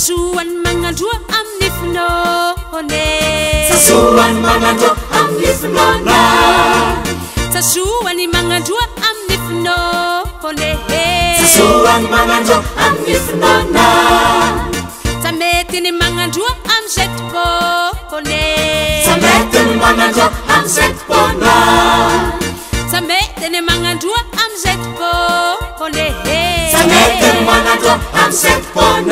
szoa'ny maanroa am nyfôôsazoany maganroa am nyfnôôsametyny maandroa amzyôôametyny magandroa am zyôô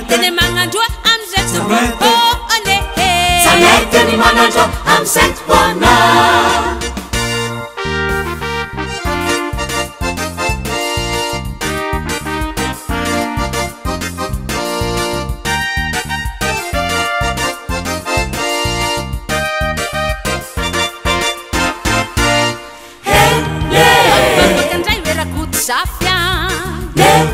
mronym msnndray verakotsafia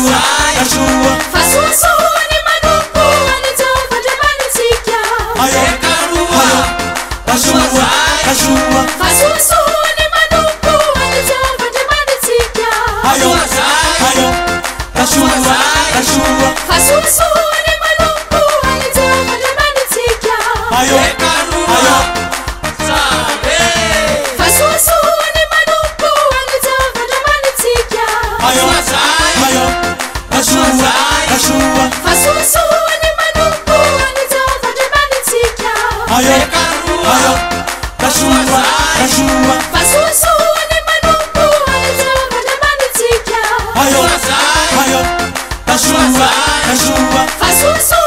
casa é Faço a sua, na sua, a sua, a sua.